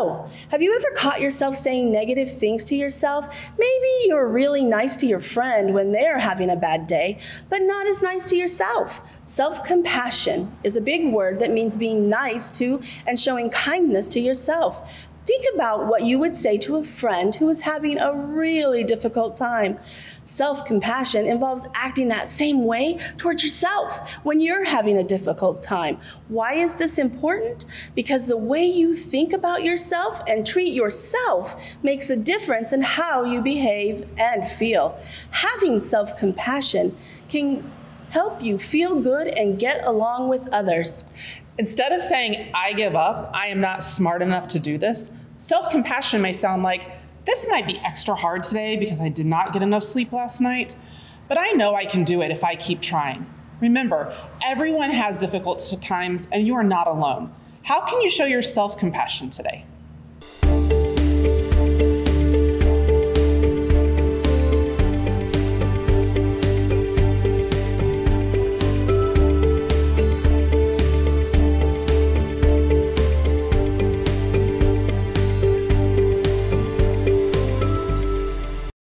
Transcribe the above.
So, have you ever caught yourself saying negative things to yourself? Maybe you're really nice to your friend when they're having a bad day, but not as nice to yourself. Self compassion is a big word that means being nice to and showing kindness to yourself. Think about what you would say to a friend who is having a really difficult time. Self compassion involves acting that same way towards yourself when you're having a difficult time. Why is this important? Because the way you think about yourself and treat yourself makes a difference in how you behave and feel. Having self compassion can help you feel good and get along with others. Instead of saying, I give up, I am not smart enough to do this, self compassion may sound like, this might be extra hard today because I did not get enough sleep last night, but I know I can do it if I keep trying. Remember, everyone has difficult times and you are not alone. How can you show your self compassion today?